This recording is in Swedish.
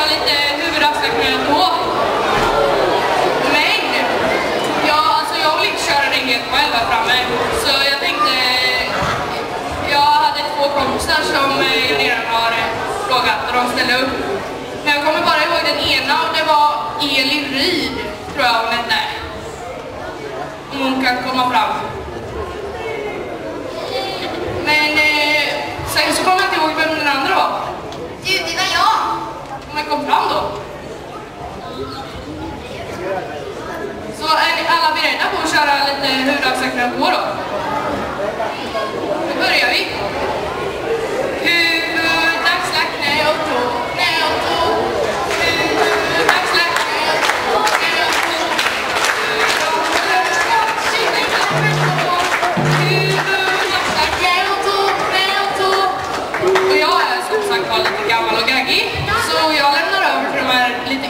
jag lite huvudavslappningar då. Men, jag, alltså jag vill inte köra den själv här framme. Så jag tänkte, jag hade två kompisar som eh, jag redan har eh, frågat och de ställde upp. Men jag kommer bara ihåg den ena och det var Elin Ryd, tror jag hon hette. Om hon kan komma fram. hur långt ska kunna gå då. Nu börjar vi. Huvuddagsslack, eh, nej och tå, nej och tå. Huvuddagsslack, nej och tå, nej och eh, tå. Huvuddagsslack, kina inte och tå, nej och tå. Och jag är som sagt var lite gammal och gaggig. Så jag lämnar över till de här lite